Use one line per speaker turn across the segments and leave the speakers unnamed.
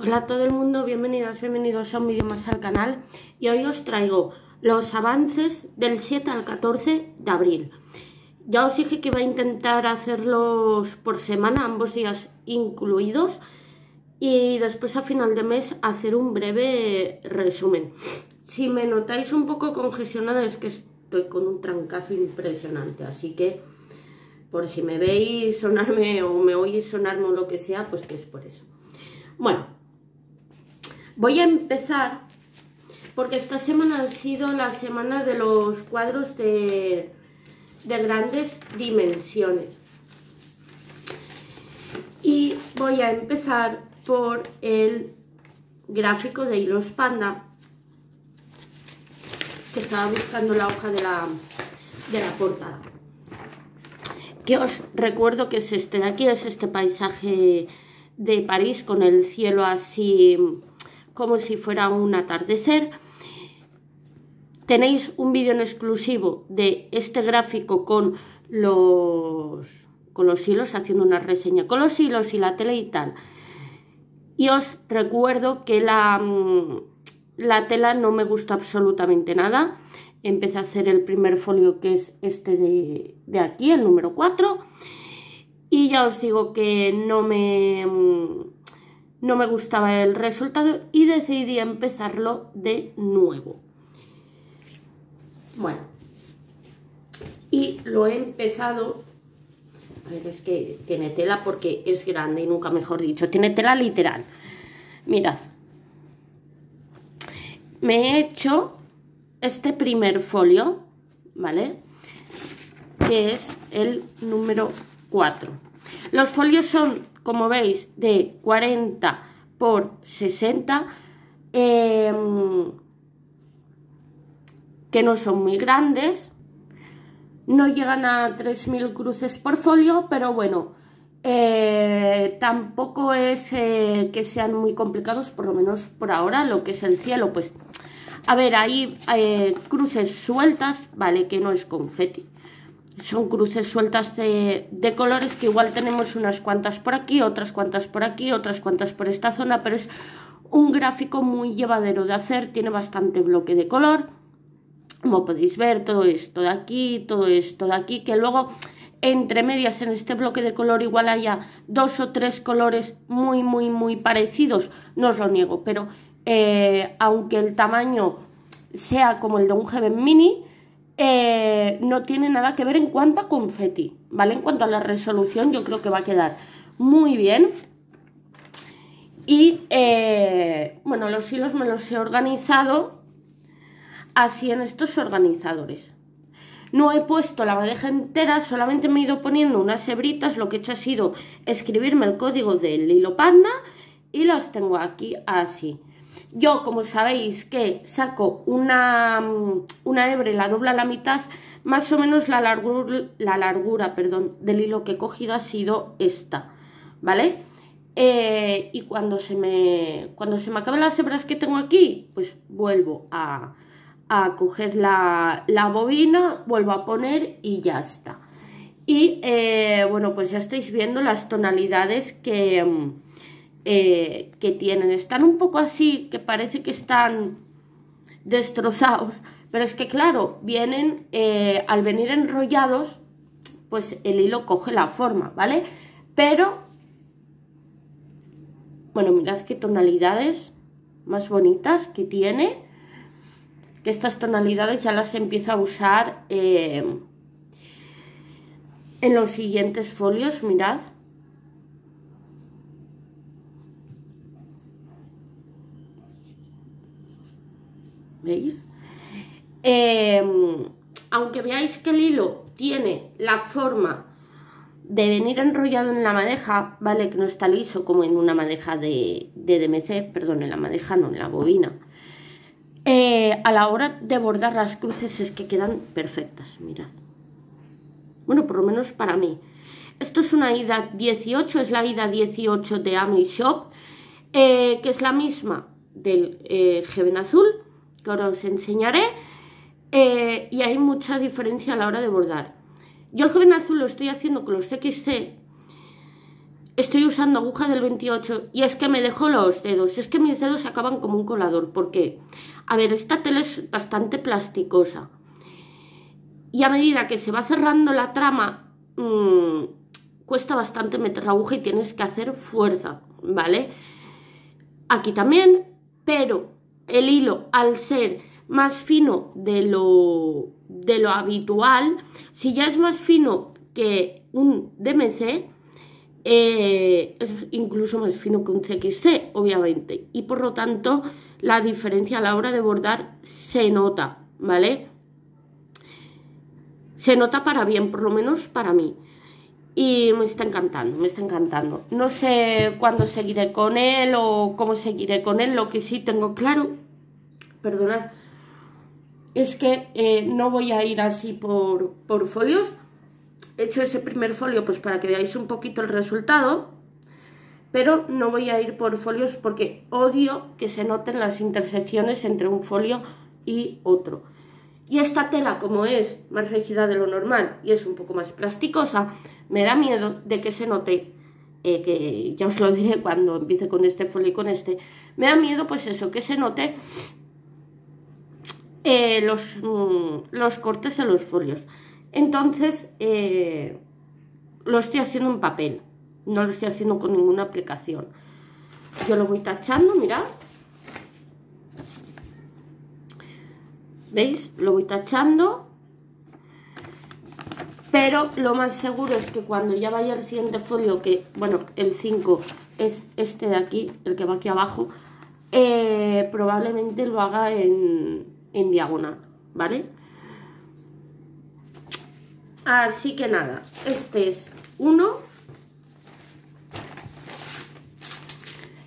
Hola a todo el mundo, bienvenidas, bienvenidos a un vídeo más al canal y hoy os traigo los avances del 7 al 14 de abril. Ya os dije que iba a intentar hacerlos por semana, ambos días incluidos y después a final de mes hacer un breve resumen. Si me notáis un poco congestionada es que estoy con un trancazo impresionante, así que por si me veis sonarme o me oís sonarme o lo que sea, pues que es por eso. Bueno, Voy a empezar porque esta semana ha sido la semana de los cuadros de, grandes dimensiones. Y voy a empezar por el gráfico de hilos panda que estaba buscando la hoja de la, de la portada que os recuerdo que es este de aquí, es este paisaje de París con el cielo así como si fuera un atardecer. Tenéis un vídeo en exclusivo de este gráfico con los, con los hilos, haciendo una reseña con los hilos y la tela y tal. Y os recuerdo que la, mm, la tela no me gusta absolutamente nada. Empecé a hacer el primer folio que es este de, de aquí, el número 4. Y ya os digo que no me mm, no me gustaba el resultado y decidí empezarlo de nuevo. Bueno, y lo he empezado, a ver, es que tiene tela porque es grande y nunca mejor dicho, tiene tela literal. Mirad, me he hecho este primer folio, ¿vale? Que es el número 4. Los folios son como veis, de 40 por 60, em, que no son muy grandes, no llegan a 3.000 cruces por folio, pero bueno, eh, tampoco es eh, que sean muy complicados, por lo menos por ahora, lo que es el cielo, pues, a ver, hay eh, cruces sueltas, vale, que no es confeti, son cruces sueltas de, colores que igual tenemos unas cuantas por aquí, otras cuantas por aquí, otras cuantas por esta zona, pero es un gráfico muy llevadero de hacer, tiene bastante bloque de color, como podéis ver, todo esto de aquí, todo esto de aquí, que luego entre medias en este bloque de color igual haya dos o tres colores muy, muy, muy parecidos, no os lo niego, pero eh, aunque el tamaño sea como el de un GB Mini, eh, no tiene nada que ver en cuanto a confeti, ¿vale? En cuanto a la resolución, yo creo que va a quedar muy bien. Y, eh, bueno, los hilos me los he organizado así en estos organizadores. No he puesto la madeja entera, solamente me he ido poniendo unas hebritas. Lo que he hecho ha sido escribirme el código del hilo panda y los tengo aquí así. Yo, como sabéis que saco una, una hebra y la dobla a la mitad, más o menos la largura, la largura perdón, del hilo que he cogido ha sido esta, ¿vale? Eh, y cuando se, me, cuando se me acaben las hebras que tengo aquí, pues vuelvo a, a coger la, la, bobina, vuelvo a poner y ya está. Y eh, bueno, pues ya estáis viendo las tonalidades que eh, que tienen. Están un poco así, que parece que están destrozados, pero es que claro, vienen, eh, al venir enrollados, pues el hilo coge la forma, ¿vale? Pero, bueno, mirad qué tonalidades más bonitas que tiene, que estas tonalidades ya las empiezo a usar eh, en los siguientes folios, mirad. ¿Veis? Em, aunque veáis que el hilo tiene la forma de venir enrollado en la madeja, ¿vale? Que no está liso como en una madeja de, DMC, perdón, en la madeja no, en la bobina. Eh, a la hora de bordar las cruces es que quedan perfectas, mirad. Bueno, por lo menos para mí. Esto es una ida 18, es la ida 18 de Ami Shop, eh, que es la misma del eh, azul, que ahora os enseñaré, eh, y hay mucha diferencia a la hora de bordar. Yo el joven azul lo estoy haciendo con los XC, estoy usando aguja del 28 y es que me dejo los dedos, es que mis dedos acaban como un colador, porque, a ver, esta tela es bastante plasticosa y a medida que se va cerrando la trama, mmm, cuesta bastante meter la aguja y tienes que hacer fuerza, ¿vale? Aquí también, pero el hilo al ser más fino de lo, de lo habitual, si ya es más fino que un DMC, eh, es incluso más fino que un CXC, obviamente, y por lo tanto la diferencia a la hora de bordar se nota, ¿vale? Se nota para bien, por lo menos para mí. Y me está encantando, me está encantando. No sé cuándo seguiré con él o cómo seguiré con él. Lo que sí tengo claro, perdonad, es que eh, no voy a ir así por, por folios. He hecho ese primer folio pues para que veáis un poquito el resultado. Pero no voy a ir por folios porque odio que se noten las intersecciones entre un folio y otro. Y esta tela, como es más rígida de lo normal y es un poco más plasticosa, me da miedo de que se note, eh, que ya os lo diré cuando empiece con este folio y con este, me da miedo pues eso, que se note eh, los, mm, los, cortes de los folios. Entonces, eh, lo estoy haciendo en papel, no lo estoy haciendo con ninguna aplicación. Yo lo voy tachando, mirad. ¿Veis? Lo voy tachando. Pero lo más seguro es que cuando ya vaya el siguiente folio, que, bueno, el 5 es este de aquí, el que va aquí abajo, eh, probablemente lo haga en, en diagonal, ¿vale? Así que nada, este es uno.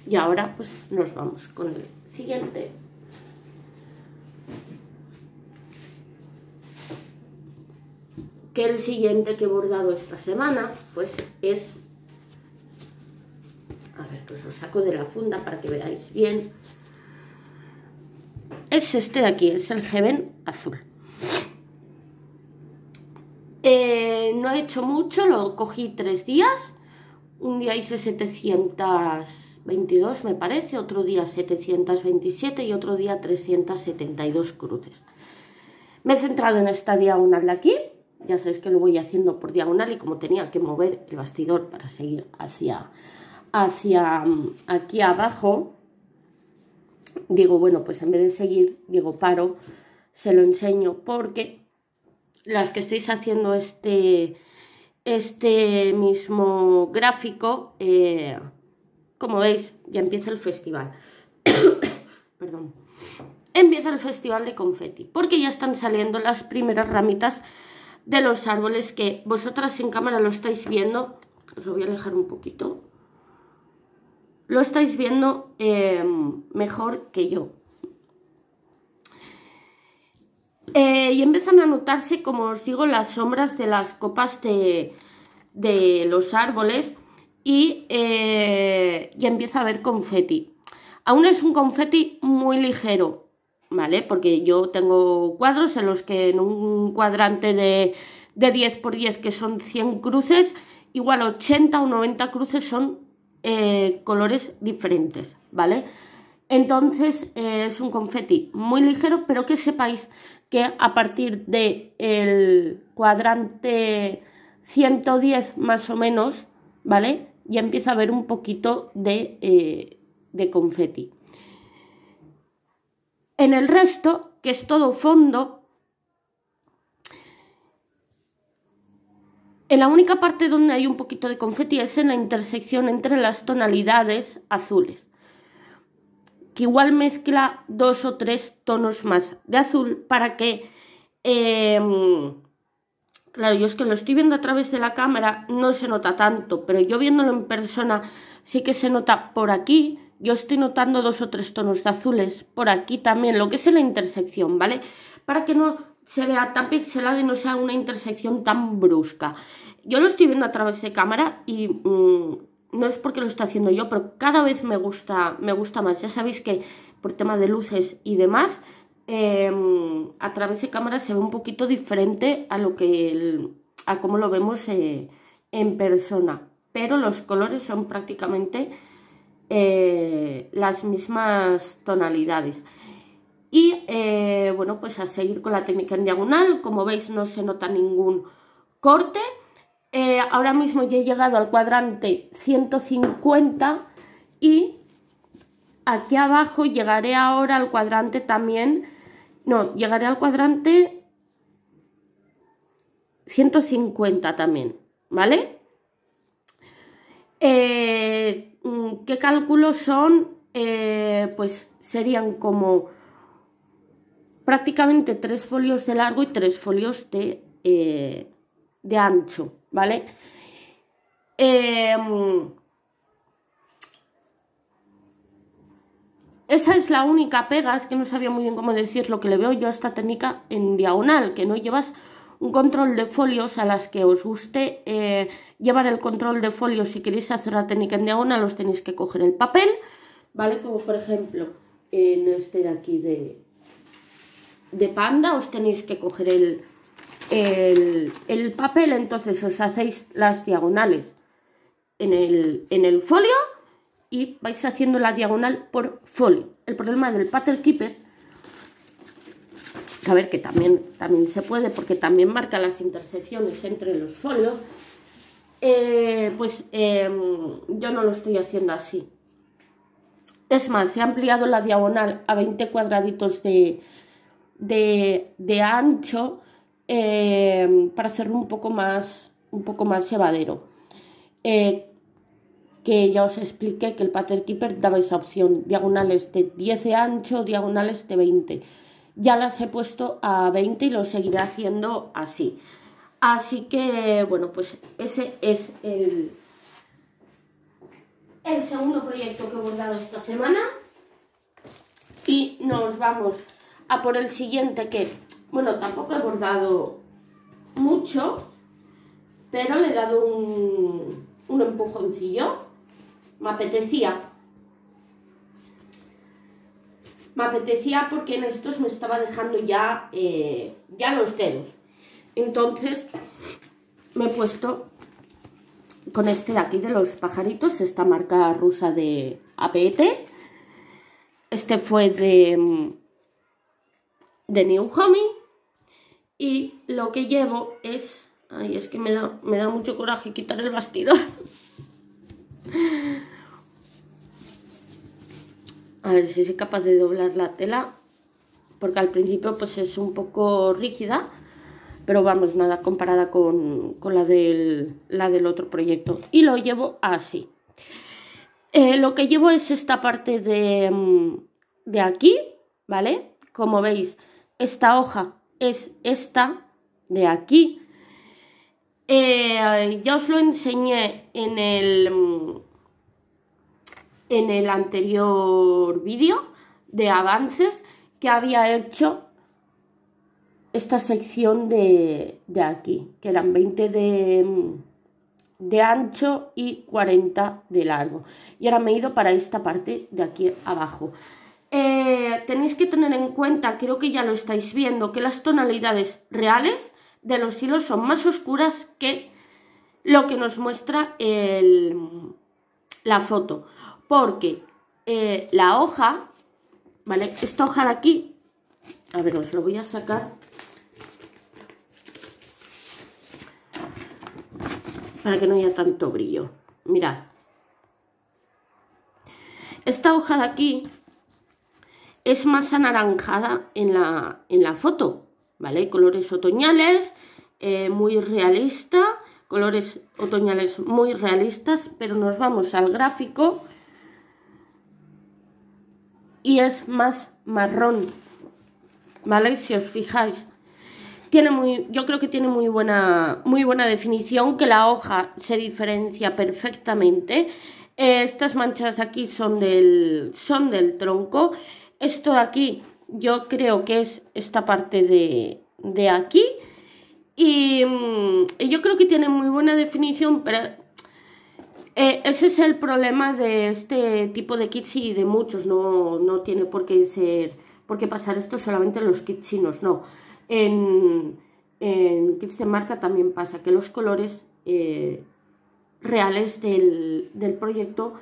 Y ahora pues nos vamos con el siguiente. El siguiente que he bordado esta semana, pues es... A ver, pues lo saco de la funda para que veáis bien. Es este de aquí, es el Heaven azul. Eh, no he hecho mucho, lo cogí tres días. Un día hice 722, me parece, otro día 727 y otro día 372 cruces. Me he centrado en esta diagonal de aquí, ya sabéis que lo voy haciendo por diagonal y como tenía que mover el bastidor para seguir hacia, hacia mm, aquí abajo, digo, bueno, pues en vez de seguir, digo, paro, se lo enseño porque las que estáis haciendo este, este mismo gráfico, eh, como veis, ya empieza el festival. Perdón. Empieza el festival de confeti, porque ya están saliendo las primeras ramitas de los árboles que vosotras en cámara lo estáis viendo. Os lo voy a alejar un poquito. Lo estáis viendo eh, mejor que yo. Eh, y empiezan a notarse, como os digo, las sombras de las copas de, de los árboles y eh, ya empieza a haber confeti. Aún es un confeti muy ligero, ¿vale? Porque yo tengo cuadros en los que en un cuadrante de, de 10 por 10, que son 100 cruces, igual 80 o 90 cruces son eh, colores diferentes, ¿vale? Entonces eh, es un confeti muy ligero, pero que sepáis que a partir del el cuadrante 110 más o menos, ¿vale? Ya empieza a haber un poquito de, eh, de confeti. En el resto, que es todo fondo, en la única parte donde hay un poquito de confeti es en la intersección entre las tonalidades azules, que igual mezcla dos o tres tonos más de azul para que... Em, claro, yo es que lo estoy viendo a través de la cámara, no se nota tanto, pero yo viéndolo en persona sí que se nota por aquí yo estoy notando dos o tres tonos de azules por aquí también, lo que es en la intersección, ¿vale? Para que no se vea tan pixelado y no sea una intersección tan brusca. Yo lo estoy viendo a través de cámara y mm, no es porque lo esté haciendo yo, pero cada vez me gusta, me gusta más. Ya sabéis que por tema de luces y demás, em, a través de cámara se ve un poquito diferente a lo que a cómo lo vemos eh, en persona, pero los colores son prácticamente eh, las mismas tonalidades. Y eh, bueno, pues a seguir con la técnica en diagonal, como veis no se nota ningún corte. Eh, ahora mismo ya he llegado al cuadrante 150 y aquí abajo llegaré ahora al cuadrante también, no, llegaré al cuadrante 150 también, ¿vale? ¿Qué cálculos son? pues serían como prácticamente tres folios de largo y tres folios de, eh, de ancho, ¿vale? Em, esa es la única pega, es que no sabía muy bien cómo decir lo que le veo yo a esta técnica en diagonal, que no llevas un control de folios a las que os guste eh, llevar el control de folios si queréis hacer la técnica en diagonal os tenéis que coger el papel, ¿vale? Como por ejemplo en este de aquí de, de panda os tenéis que coger el, el, papel, entonces os hacéis las diagonales en el, en el folio y vais haciendo la diagonal por folio. El problema del Pattern Keeper, a ver que también, también se puede porque también marca las intersecciones entre los folios, eh, pues em, yo no lo estoy haciendo así. Es más, he ampliado la diagonal a 20 cuadraditos de, de, ancho eh, para hacerlo un poco más, un poco más llevadero. Eh, que ya os expliqué que el Pattern Keeper daba esa opción, diagonales de 10 de ancho, diagonales de 20. Ya las he puesto a 20 y lo seguiré haciendo así. Así que, bueno, pues ese es el, el segundo proyecto que he bordado esta semana. Y nos vamos a por el siguiente que, bueno, tampoco he bordado mucho, pero le he dado un, un empujoncillo. Me apetecía. Me apetecía porque en estos me estaba dejando ya, eh, ya los dedos. Entonces me he puesto con este de aquí de los pajaritos, esta marca rusa de APT. Este fue de de New Homie y lo que llevo es... Ay, es que me da, me da mucho coraje quitar el bastidor. A ver si soy capaz de doblar la tela, porque al principio pues es un poco rígida, pero vamos, nada comparada con, la, del, la del otro proyecto. Y lo llevo así. Eh, lo que llevo es esta parte de, mm, de aquí, ¿vale? Como veis, esta hoja es esta de aquí. Eh, ya os lo enseñé en el, en el anterior vídeo de avances que había hecho esta sección de, aquí, que eran 20 de, de ancho y 40 de largo. Y ahora me he ido para esta parte de aquí abajo. Eh, tenéis que tener en cuenta, creo que ya lo estáis viendo, que las tonalidades reales de los hilos son más oscuras que lo que nos muestra la foto. Porque eh, la hoja, ¿vale? Esta hoja de aquí, a ver, os lo voy a sacar. Para que no haya tanto brillo. Mirad. Esta hoja de aquí es más anaranjada en la, en la foto, ¿vale? Colores otoñales, eh, muy realista, colores otoñales muy realistas, pero nos vamos al gráfico y es más marrón, ¿vale? Si os fijáis. Tiene muy, yo creo que tiene muy buena, muy buena definición, que la hoja se diferencia perfectamente. Eh, estas manchas aquí son del, son del tronco esto de aquí yo creo que es esta parte de, aquí. Y, yo creo que tiene muy buena definición, pero eh, ese es el problema de este tipo de kits y de muchos. No, tiene por qué ser, por qué pasar esto solamente en los kits chinos, no. En, kits de marca también pasa que los colores eh, reales del, del proyecto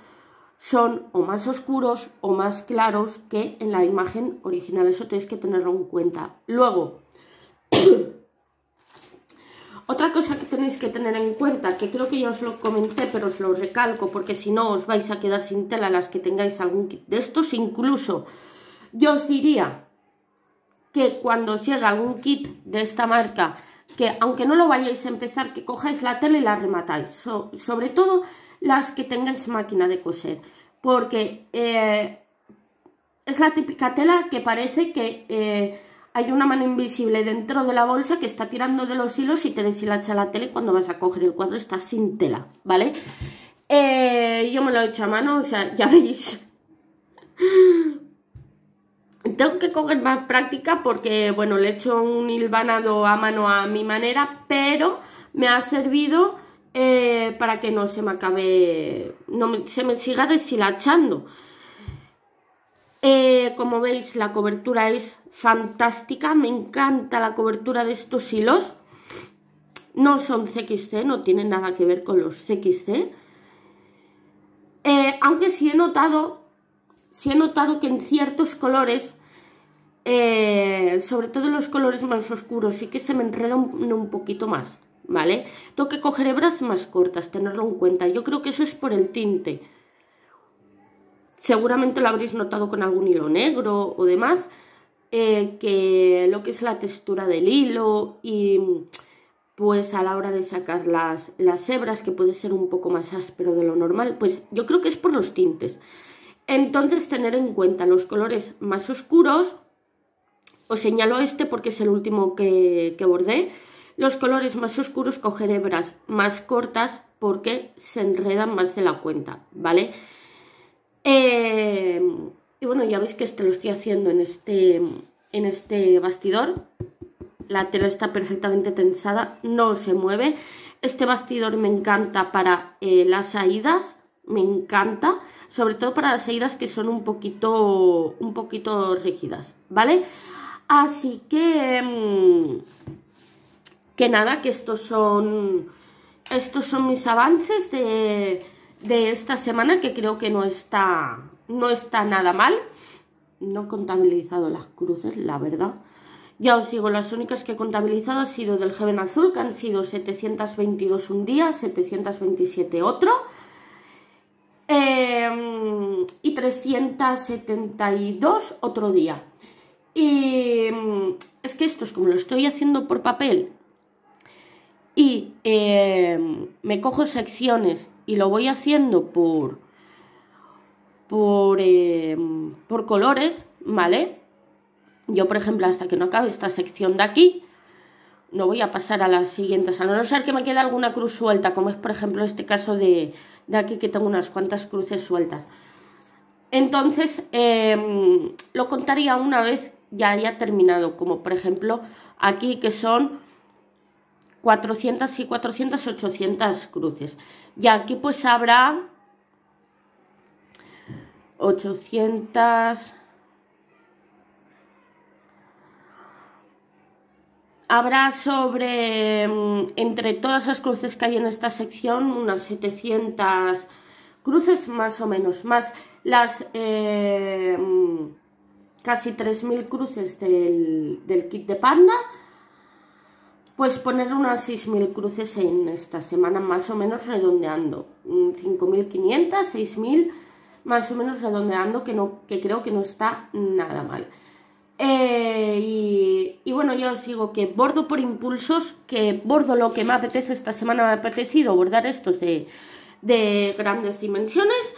son o más oscuros o más claros que en la imagen original. Eso tenéis que tenerlo en cuenta. Luego, otra cosa que tenéis que tener en cuenta, que creo que ya os lo comenté, pero os lo recalco, porque si no os vais a quedar sin tela las que tengáis algún kit de estos, incluso yo os diría que cuando os llegue algún kit de esta marca, que aunque no lo vayáis a empezar, que cojáis la tela y la rematáis, sobre todo las que tengáis máquina de coser, porque eh, es la típica tela que parece que eh, hay una mano invisible dentro de la bolsa que está tirando de los hilos y te deshilacha la tela y cuando vas a coger el cuadro está sin tela, ¿vale? Eh, yo me lo he hecho a mano, o sea, ya veis. Tengo que coger más práctica porque, bueno, le he hecho un hilvanado a mano a mi manera, pero me ha servido eh, para que no se me acabe, no se me siga deshilachando. Eh, como veis, la cobertura es fantástica, me encanta la cobertura de estos hilos. No son CXC, no tienen nada que ver con los CXC. Eh, aunque sí he notado, sí he notado que en ciertos colores, eh, sobre todo los colores más oscuros, sí que se me enreda un poquito más, ¿vale? Tengo que coger hebras más cortas, tenerlo en cuenta. Yo creo que eso es por el tinte. Seguramente lo habréis notado con algún hilo negro o demás, eh, que lo que es la textura del hilo y pues a la hora de sacar las, las hebras, que puede ser un poco más áspero de lo normal, pues yo creo que es por los tintes. Entonces tener en cuenta los colores más oscuros, os señalo este porque es el último que, que bordé, los colores más oscuros coger hebras más cortas porque se enredan más de la cuenta, ¿vale? Eh, y bueno, ya veis que este lo estoy haciendo en este, en este bastidor. La tela está perfectamente tensada, no se mueve. Este bastidor me encanta para eh, las aídas, me encanta, sobre todo para las aídas que son un poquito, un poquito rígidas, ¿vale? Así que, mm, que nada, que estos son, estos son mis avances de, de esta semana que creo que no está, no está nada mal. No he contabilizado las cruces, la verdad. Ya os digo, las únicas que he contabilizado han sido del Heaven Azul, que han sido 722 un día, 727 otro. Em, y 372 otro día. Y em, es que esto es como lo estoy haciendo por papel y em, me cojo secciones y lo voy haciendo por, por, em, por colores, ¿vale? Yo, por ejemplo, hasta que no acabe esta sección de aquí, no voy a pasar a las siguientes, a no ser que me quede alguna cruz suelta, como es, por ejemplo, este caso de, de aquí, que tengo unas cuantas cruces sueltas. Entonces, em, lo contaría una vez ya haya terminado, como por ejemplo aquí, que son 400 y 400, 800 cruces. Y aquí pues habrá 800... Habrá sobre, mm, entre todas las cruces que hay en esta sección, unas 700 cruces más o menos, más las eh, mm, casi 3.000 cruces del, del kit de panda pues poner unas 6.000 cruces en esta semana, más o menos redondeando. 5.500, 6.000, más o menos redondeando, que, no, que creo que no está nada mal. Eh, y, bueno, ya os digo que bordo por impulsos, que bordo lo que me apetece esta semana, me ha apetecido bordar estos de, grandes dimensiones,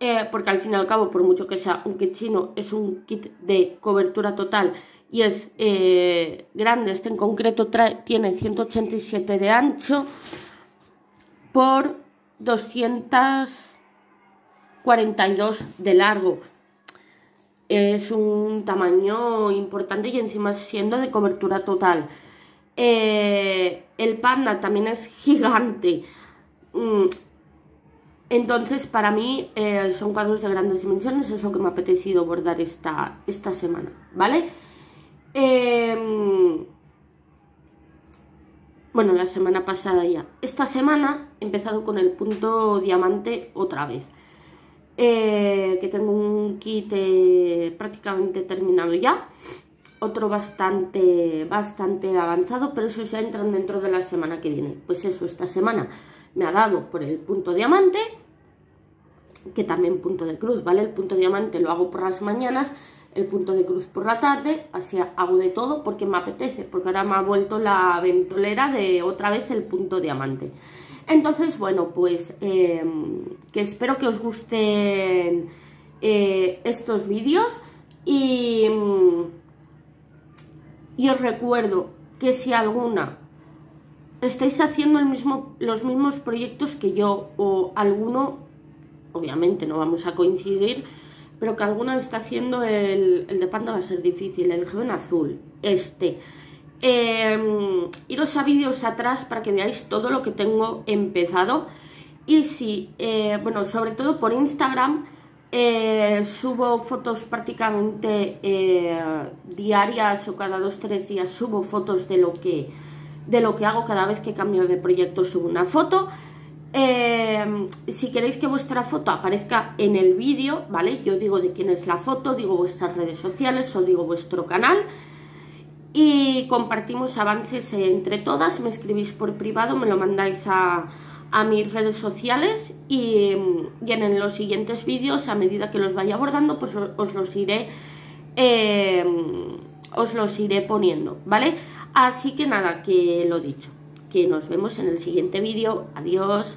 eh, porque al fin y al cabo, por mucho que sea un kit chino, es un kit de cobertura total y es eh, grande, este en concreto tiene 187 de ancho por 242 de largo. Es un tamaño importante y encima siendo de cobertura total. Eh, el panda también es gigante. Mm, entonces, para mí eh, son cuadros de grandes dimensiones, es lo que me ha apetecido bordar esta, esta semana, ¿vale? Em, Bueno, la semana pasada ya. Esta semana he empezado con el punto diamante otra vez. Eh, que tengo un kit eh, prácticamente terminado ya. Otro bastante, bastante avanzado, pero eso ya entran dentro de la semana que viene. Pues eso, esta semana me ha dado por el punto diamante, que también punto de cruz, ¿vale? El punto diamante lo hago por las mañanas el punto de cruz por la tarde, así hago de todo porque me apetece, porque ahora me ha vuelto la ventolera de otra vez el punto diamante. Entonces, bueno, pues em, que espero que os gusten eh, estos vídeos y, os recuerdo que si alguna estáis haciendo el mismo, los mismos proyectos que yo o alguno, obviamente no vamos a coincidir, pero que alguna está haciendo el, de panda va a ser difícil, el joven azul, este. Eh, iros a vídeos atrás para que veáis todo lo que tengo empezado. Y sí, eh, bueno, sobre todo por Instagram eh, subo fotos prácticamente eh, diarias o cada dos tres días subo fotos de lo que de lo que hago cada vez que cambio de proyecto subo una foto eh, si queréis que vuestra foto aparezca en el vídeo, ¿vale? Yo digo de quién es la foto, digo vuestras redes sociales o digo vuestro canal y compartimos avances entre todas, me escribís por privado, me lo mandáis a, mis redes sociales y, en los siguientes vídeos, a medida que los vaya abordando, pues os los iré, eh, os los iré poniendo, ¿vale? Así que nada, que lo dicho que nos vemos en el siguiente vídeo. Adiós.